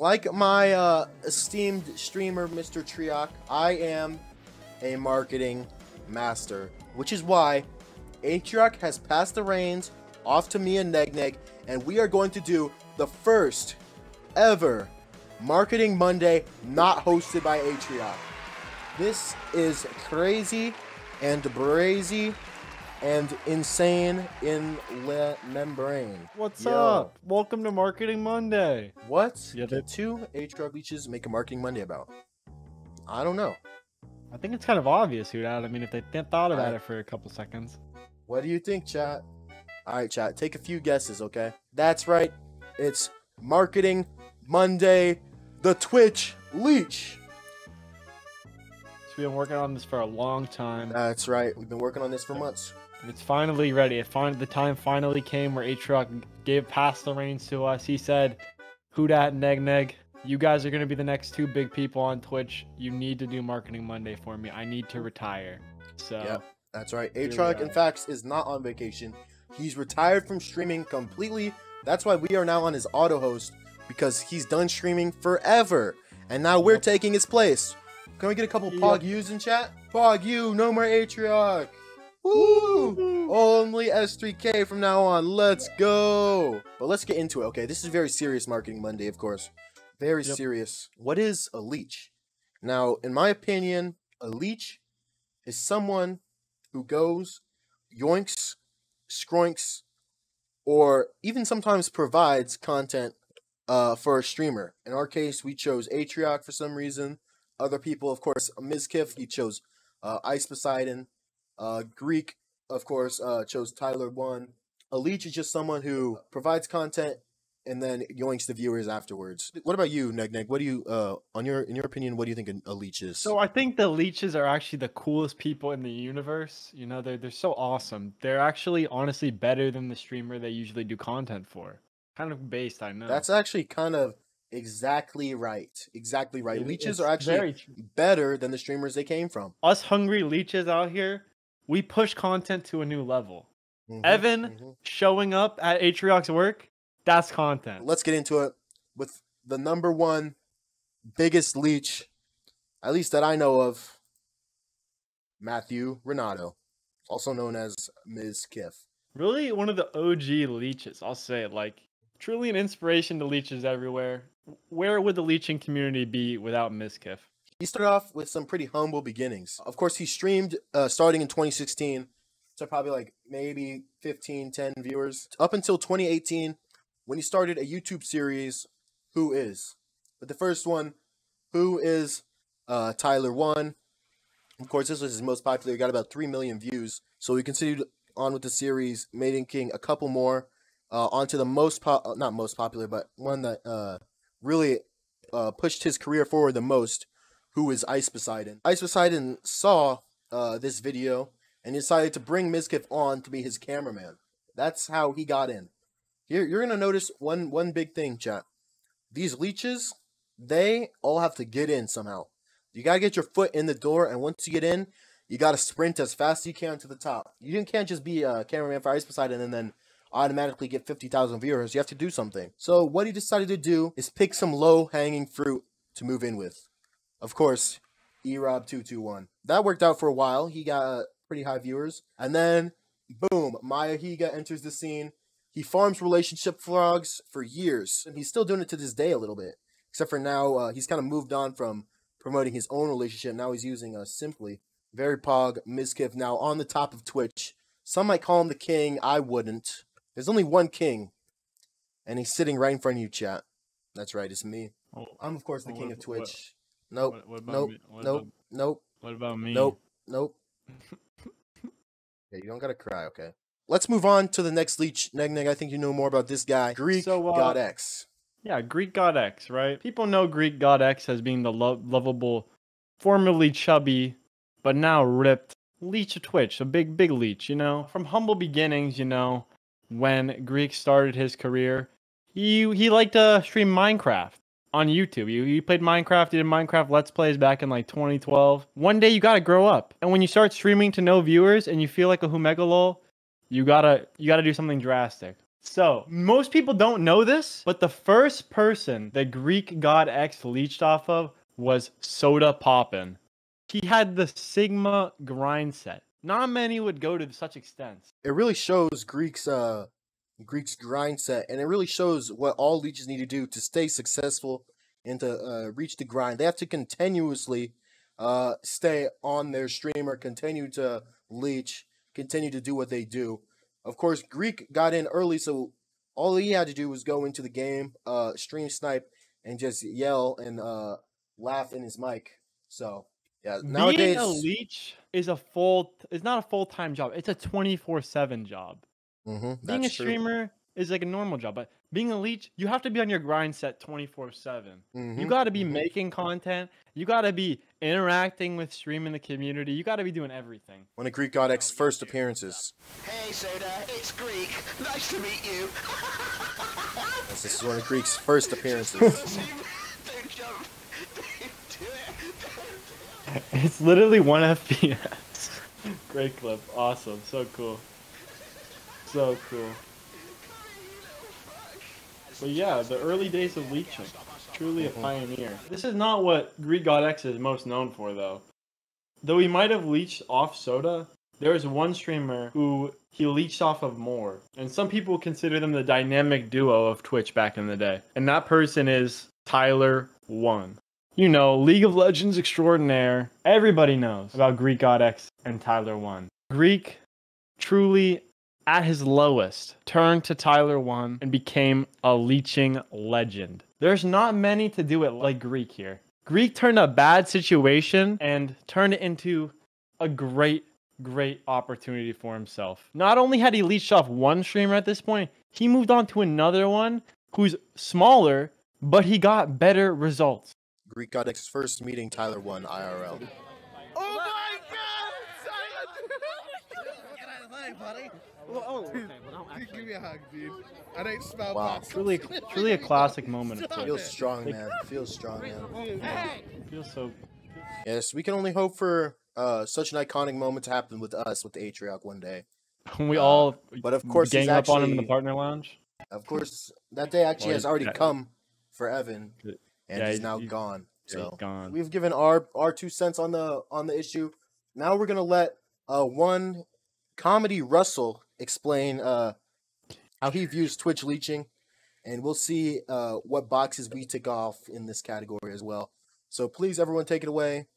like my uh, esteemed streamer, Mr. Triok, I am a marketing master, which is why Atrioc has passed the reins off to me and Negneg, and we are going to do the first ever Marketing Monday not hosted by Atrioc. This is crazy and brazy and insane in le membrane. What's Yo. up? Welcome to Marketing Monday. What Yeah, did two Atrioc leeches make a Marketing Monday about? I don't know. I think it's kind of obvious who that. I mean, if they th- thought about it for a couple seconds. What do you think, chat? All right, chat. Take a few guesses, okay? That's right. It's Marketing Monday, the Twitch Leech. So we've been working on this for a long time. That's right. We've been working on this for months. It's finally ready. It fin- the time finally came where Atrioc gave past the reins to us. He said, "Who dat neg neg? You guys are gonna be the next two big people on Twitch. You need to do Marketing Monday for me. I need to retire." So Yep. That's right. Here we Atrioc, are. in fact, is not on vacation. He's retired from streaming completely. That's why we are now on his auto host because he's done streaming forever. And now we're taking his place. Can we get a couple Yep. Pog U's in chat? Pog U, no more Atrioc. Woo! Only S3K from now on. Let's go. But let's get into it. Okay, this is very serious marketing Monday, of course. Very Yep. serious. What is a leech? Now, in my opinion, a leech is someone who goes, yoinks, scroinks, or even sometimes provides content uh, for a streamer. In our case, we chose Atrioc for some reason. Other people, of course, Mizkif, he chose uh, Ice Poseidon. Uh, Greek, of course, uh, chose Tyler One. A leech is just someone who provides content and then yoinks the viewers afterwards. What about you, Neg Neg? What do you, uh, on your, in your opinion, what do you think a, a leech is? So I think the leeches are actually the coolest people in the universe. You know, they're they're so awesome. They're actually honestly better than the streamer they usually do content for. Kind of based, I know. That's actually kind of exactly right. Exactly right. It- Leeches are actually better than the streamers they came from. us hungry leeches out here. We push content to a new level. Mhm, Evan mhm. showing up at Atrioc's work, that's content. Let's get into it with the number one biggest leech, at least that I know of, Matthew Rinaudo, also known as Mizkif. Really, one of the OG leeches. I'll say like truly an inspiration to leeches everywhere. Where would the leeching community be without Mizkif? He started off with some pretty humble beginnings. Of course, he streamed uh, starting in 2016 to probably like maybe 15, 10 viewers up until 2018 when he started a YouTube series, Who Is? But the first one, Who Is uh, Tyler One? Of course, this was his most popular. He got about 3 million views. So he continued on with the series, making a couple more uh, onto the most, po- uh, not most popular, but one that uh, really uh, pushed his career forward the most, who is Ice Poseidon. Ice Poseidon saw uh, this video and decided to bring Mizkif on to be his cameraman. That's how he got in. Here, you're gonna notice one one big thing, chat. These leeches, they all have to get in somehow. You gotta get your foot in the door, and once you get in, you gotta sprint as fast as you can to the top. You can't just be a cameraman for Ice Poseidon and then automatically get 50,000 viewers. You have to do something. So what he decided to do is pick some low-hanging fruit to move in with. Of course, Erob221. That worked out for a while. He got uh, pretty high viewers. And then, boom, Maya Higa enters the scene. He farms relationship frogs for years, and he's still doing it to this day a little bit. Except for now, uh, he's kind of moved on from promoting his own relationship. Now he's using uh, Simply. Very pog, Mizkif now on the top of Twitch. Some might call him the king. I wouldn't. There's only one king, and he's sitting right in front of you, chat. That's right, it's me. Oh, I'm, of course, the What- king of Twitch. Nope, what, what about nope, me? What nope, About, nope, what about me? nope, nope. Yeah, you don't gotta cry, okay? Let's move on to the next leech. Neg Neg, I think you know more about this guy. Greek So, uh, God X. Yeah, Greek God X, right? People know Greek God X as being the lo- lovable, formerly chubby, but now ripped leech of Twitch, a big, big leech, you know? From humble beginnings, you know, when Greek started his career, he he liked to stream Minecraft on YouTube. You he played Minecraft, you did Minecraft Let's Plays back in like 2012. One day you gotta grow up. And when you start streaming to no viewers and you feel like a Humegalol, you gotta you gotta do something drastic. So most people don't know this, but the first person the Greek god X leached off of was Soda Poppin. He had the Sigma grind set. Not many would go to such extents. It really shows Greek's uh Greek's grind set, and it really shows what all leeches need to do to stay successful and to uh, reach the grind. They have to continuously uh, stay on their streamer, continue to leech, continue to do what they do. Of course, Greek got in early, so all he had to do was go into the game, uh, stream snipe, and just yell and uh, laugh in his mic. So yeah, nowadays Being a leech is a full. It's not a full time job. It's a twenty four seven job. Mhm, Being a that's true. streamer is like a normal job, but being a leech, you have to be on your grind set twenty four seven. You got to be mhm. making content. You got to be interacting with stream in the community. You got to be doing everything. One of Greek God X's first appearances. Hey, Soda, it's Greek. Nice to meet you. This is one of Greek's first appearances. Don't jump. Don't do it. It's literally one FPS. Great clip. Awesome. So cool. So cool. But yeah, the early days of leeching. Truly a mhm. pioneer. This is not what Greek God X is most known for, though. Though he might have leached off Soda, there is one streamer who he leached off of more. And some people consider them the dynamic duo of Twitch back in the day. And that person is Tyler One. You know, League of Legends extraordinaire. Everybody knows about Greek God X and Tyler One. Greek truly at his lowest turned to Tyler One and became a leeching legend. There's not many to do it like Greek here. Greek turned a bad situation and turned it into a great, great opportunity for himself. Not only had he leached off one streamer at this point, he moved on to another one who's smaller, but he got better results. Greek got his first meeting Tyler One IRL. Oh my god! Give me a hug, dude. I don't smell Wow. bad. Truly, truly a classic moment of Twitch. Feels strong, man. Feels strong, man. Feels so. Yes, we can only hope for uh, such an iconic moment to happen with us with the Atrioc one day. When we Uh, all but of course he's gang up on him in the partner lounge. Of course, that day actually Well, has already yeah. come for Evan, Yeah, and he's he's- now he's- gone. Yeah, he's So gone. we've given our our two cents on the on the issue. Now we're gonna let uh one comedy Russell explain uh how he views Twitch leeching, and we'll see uh what boxes we tick off in this category as well. So please, everyone, take it away.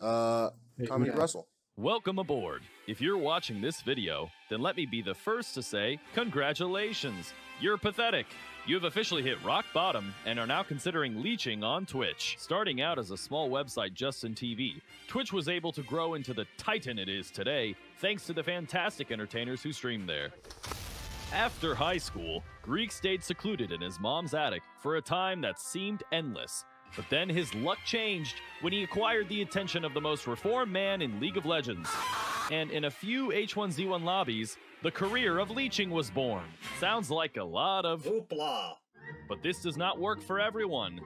Uh, comedy Yeah. Russell. Welcome aboard. If you're watching this video, then let me be the first to say congratulations. You're pathetic. You have officially hit rock bottom and are now considering leeching on Twitch. Starting out as a small website Justin TV, Twitch was able to grow into the titan it is today thanks to the fantastic entertainers who stream there. After high school, Greek stayed secluded in his mom's attic for a time that seemed endless. But then his luck changed when he acquired the attention of the most reformed man in League of Legends. And in a few H1Z1 lobbies, the career of leeching was born. Sounds like a lot of Hoopla. but this does not work for everyone.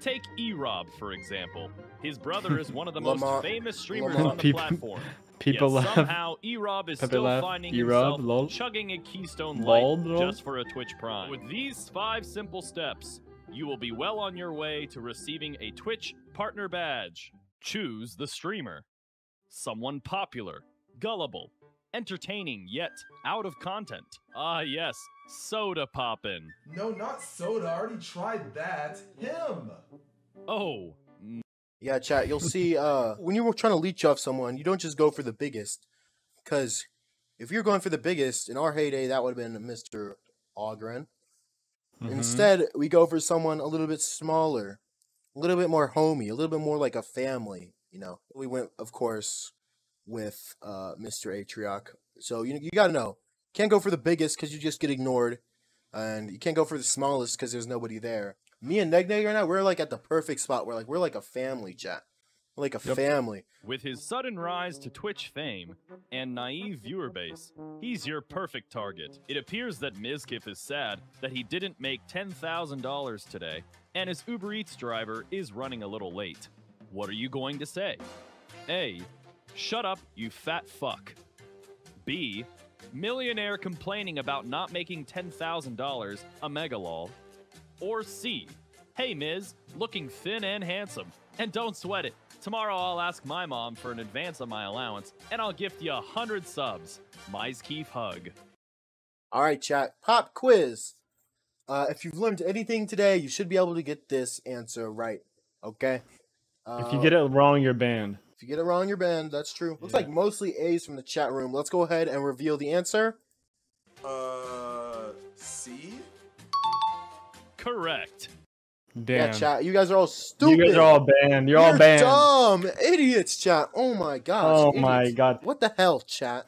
Take E-Rob, for example. His brother is one of the most famous streamers Lamar- on the People- platform. People Yet laugh. somehow E-Rob is Pepe still laugh. finding E-Rob, himself lol. chugging a Keystone Lol, Light lol. just for a Twitch Prime. With these five simple steps, you will be well on your way to receiving a Twitch partner badge. Choose the streamer. Someone popular, gullible, entertaining yet out of content. Ah yes, soda poppin'. No, not soda. I already tried that. Him. Oh, Yeah, chat. You'll see. Uh, when you were trying to leech off someone, you don't just go for the biggest, because if you're going for the biggest in our heyday, that would have been Mr. Ogren. Mhm. Instead, we go for someone a little bit smaller, a little bit more homey, a little bit more like a family. You know, we went, of course, with uh, Mr. Atrioc. So you you gotta know, can't go for the biggest because you just get ignored, and you can't go for the smallest because there's nobody there. Me and Negneg right now, we're like at the perfect spot. We're like we're like a family chat, we're like a Yep. family. With his sudden rise to Twitch fame and naive viewer base, he's your perfect target. It appears that Mizkif is sad that he didn't make $10,000 today, and his Uber Eats driver is running a little late. What are you going to say? A. Shut up, you fat fuck. B. Millionaire complaining about not making $10,000, a megalol. Or C. Hey Miz, looking thin and handsome. And don't sweat it. Tomorrow I'll ask my mom for an advance on my allowance, and I'll gift you a hundred subs. Mizkif hug. All right, chat. Pop quiz. Uh, if you've learned anything today, you should be able to get this answer right. Okay. Uh, If you get it wrong, you're banned. If you get it wrong, you're banned. That's true. Looks Yeah. like mostly A's from the chat room. Let's go ahead and reveal the answer. Uh, C? Correct. Damn. Yeah, chat. You guys are all stupid. you guys are all banned. You're, all You're banned. dumb idiots, chat. Oh my gosh. Oh my god. What the hell, chat?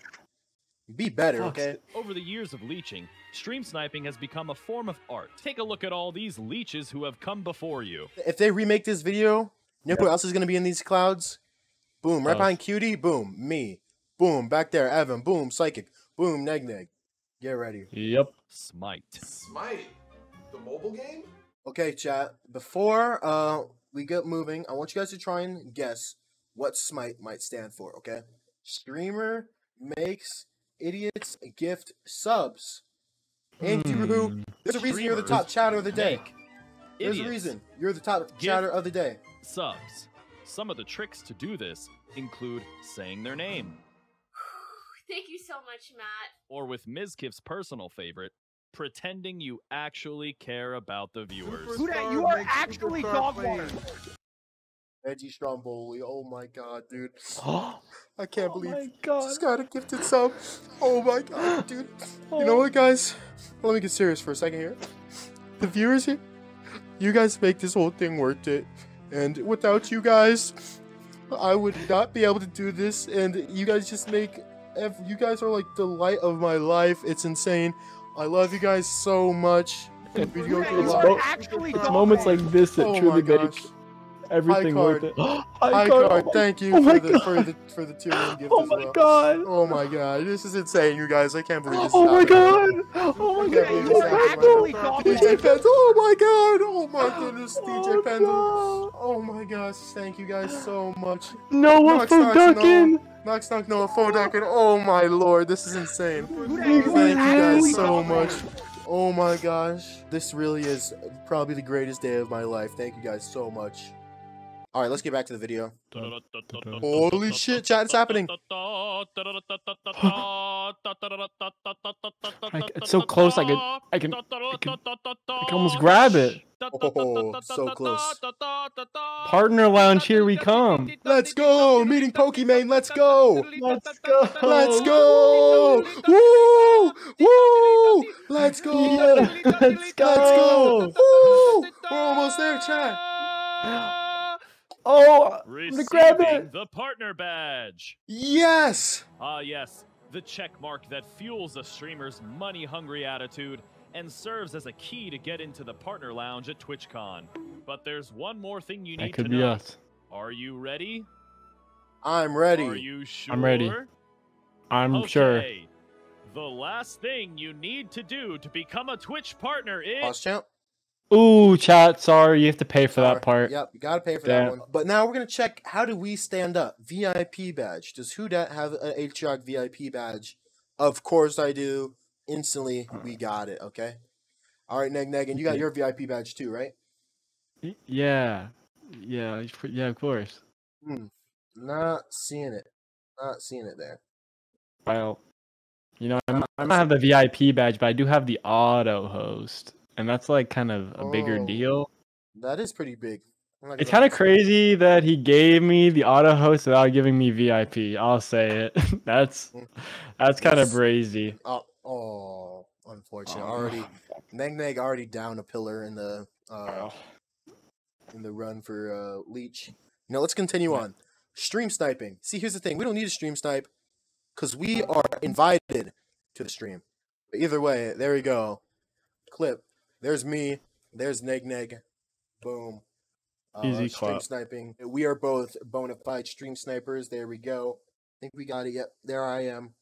Be better, Fuck. okay? Over the years of leeching, stream sniping has become a form of art. Take a look at all these leeches who have come before you. If they remake this video, you know who else is gonna be in these clouds? Boom, right Us. behind Cutie. Boom, me. Boom, back there, Evan. Boom, Psychic. Boom, Neg Neg. Get ready. Yep. Smite. Smite. The mobile game? Okay, chat. Before uh we get moving, I want you guys to try and guess what Smite might stand for. Okay, streamer makes idiots gift subs. Andrew, Hmm. there's a reason you're the top chatter of the day. Make There's a reason you're the top Gift chatter of the day. Subs. Some of the tricks to do this include saying their name, Thank you so much, Matt. or with Mizkif's personal favorite, pretending you actually care about the viewers. Who that? You are actually dog water. Reggie Stromboli. Oh my god, dude. Oh I can't believe oh my god. just got a gifted sub. Oh my god, dude. You oh. know what, guys? Let me get serious for a second here. The viewers here, you guys make this whole thing worth it. And without you guys, I would not be able to do this. And you guys just make, ev- you guys are like the light of my life. It's insane. I love you guys so much. Video Who that? game You It's live. mo- are actually It's moments like this that Oh truly make gosh. Everything High worth card. it. Hi, card. card. Oh Thank you oh for the for God. the for the tier one gift Oh as my well. god. Oh my god, this is insane, you guys. I can't believe this. Oh my god. Oh my god. believe You this are happened. actually dog DJ water. Pens. Oh my god. Oh my goodness, Oh DJ Pens. Oh my gosh, thank you guys so much. Noah Knox, for Knox, ducking. Knox Knock Noah Foducking. Oh my lord, this is insane. Thank You you guys so much. Oh my gosh, this really is probably the greatest day of my life. Thank you guys so much. All right, let's get back to the video. Holy shit, chat, it's happening. it's so close, I could- I can- I can- I can almost grab it. Oh, so close. Partner lounge, here we come. Let's go, meeting Pokimane. Let's go. Let's go. Let's go! Woo! Woo! Let's go! Yeah, let's Let's go! go. Woo! We're almost there, chat. Oh, I'm gonna grab it. the partner badge. Yes! Ah, yes, the check mark that fuels a streamer's money hungry attitude and serves as a key to get into the partner lounge at TwitchCon. But there's one more thing you That need could to be know. us. Are you ready? I'm ready. Are ready. you sure? I'm ready. I'm sure. Okay. The last thing you need to do to become a Twitch partner is Pause champ. Ooh, chat. Sorry, you have to pay for that part. Yep, you gotta pay for Damn. that one. But now we're gonna check how do we stand up? VIP badge. Does WhoDat have an Atrioc VIP badge? Of course I do. Instantly, we got it, okay? Alright, Neg Neg, and you got your VIP badge too, right? Yeah, yeah, yeah. Of course. Hmm. Not seeing it. Not seeing it there. Well, you know, I'm, I might have the VIP badge, but I do have the auto host, and that's like kind of a bigger Oh. deal. That is pretty big. It's kind of crazy that he gave me the auto host without giving me VIP. I'll say it. that's that's kind of Yes. brazy. Oh, oh, unfortunate. Oh. Already, Neg Neg already down a pillar in the uh, in the run for uh, Leech. Now let's continue on. Stream sniping. See, here's the thing: we don't need a stream snipe because we are invited to the stream. But either way, there we go. Clip. There's me. There's Neg Neg. Boom. Uh, Easy stream clap. sniping. We are both bona fide stream snipers. There we go. I think we got it. Yep, there I am.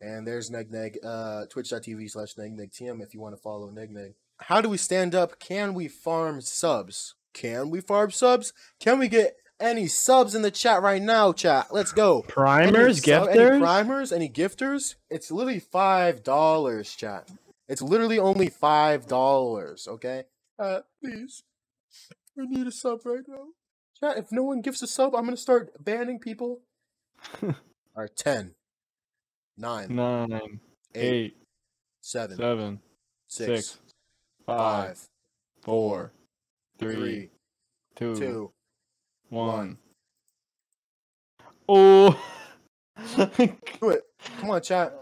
And there's Neg Neg, uh, twitch.tv slash Neg Neg TM if you want to follow Neg Neg. How do we stand up? Can we farm subs? Can we farm subs? Can we get any subs in the chat right now, chat. Let's go. Primers, Any sub- Any primers, any gifters? It's literally five dollars, chat. It's literally only five dollars. Okay. Uh, please, we need a sub right now. Chat. If no one gives a sub, I'm gonna start banning people. All right, ten, nine, Nine, eight, eight, seven, seven, six, six, five, five, four, three, three, two, two. one. Oh. Do it. Come on, chat.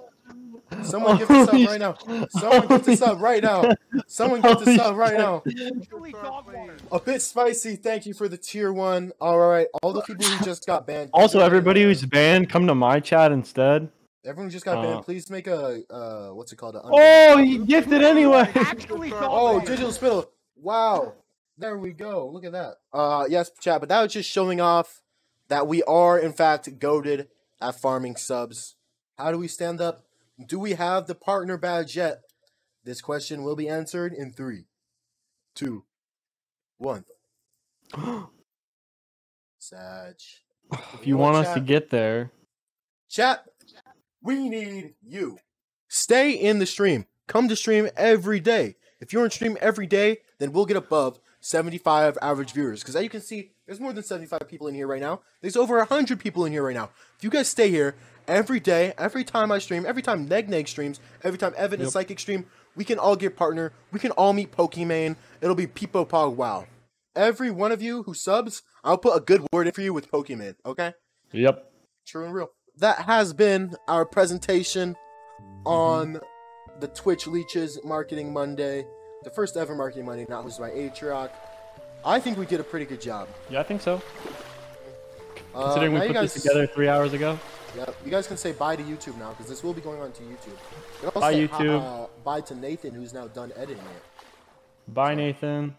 Someone give this up right now. Someone get this up right now. Someone get this up right now. Actually dog water. A bit spicy. Thank you for the tier one. All right, all the people who just got banned. Also, everybody who's banned, come to my chat instead. everyone just got banned. Uh, Please make a uh, what's it called? A Oh, he gifted anyway. Actually Oh, digital spittle. Wow. There we go. Look at that. Uh, yes, chat. But that was just showing off that we are in fact goaded at farming subs. How do we stand up? Do we have the partner badge yet? This question will be answered in three, two, one. Sag. If you want us to get there, Chat, we need you. Stay in the stream. Come to stream every day. If you're in stream every day, then we'll get above 75 average viewers. Because as you can see, there's more than 75 people in here right now. There's over 100 people in here right now. If you guys stay here every day, every time I stream, every time Neg Neg streams, every time Evan and Yep. Psychic stream, we can all get partner. We can all meet Pokimane. It'll be Peepo Pog Wow. Every one of you who subs, I'll put a good word in for you with Pokimane, okay? yep. True and real. That has been our presentation mm-hmm. on the Twitch Leeches Marketing Monday, the first ever Marketing Monday, not hosted by Atrioc. I think we did a pretty good job. Yeah, I think so. Uh, Considering we put guys, this together three hours ago. Yep, you guys can say bye to YouTube now because this will be going on to YouTube. You Bye, YouTube. Uh, bye to Nathan, who's now done editing it. Bye, Nathan.